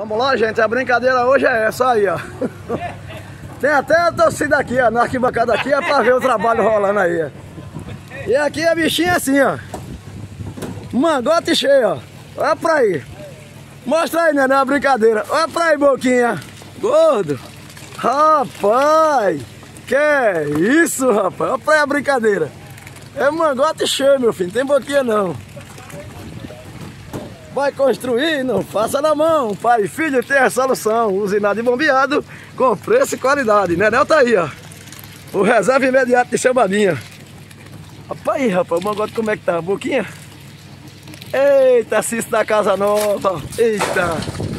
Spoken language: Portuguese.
Vamos lá, gente. A brincadeira hoje é essa aí, ó. Tem até a torcida aqui, ó. Na arquibancada aqui é pra ver o trabalho rolando aí, ó. E aqui a bichinha é assim, ó. Mangote cheio, ó. Olha pra aí. Mostra aí, né? É brincadeira. Olha pra aí, boquinha. Gordo. Rapaz. Que isso, rapaz. Olha pra aí a brincadeira. É mangote cheio, meu filho. Não tem boquinha, não. Vai construir? Não faça na mão. Pai e filho tem a solução. Usinado e bombeado com preço e qualidade. Nenel tá aí, ó. O reserva imediato de seu babinha. Rapaz, rapaz, o mangote como é que tá? Boquinha? Eita, Cício da Casa Nova. Eita.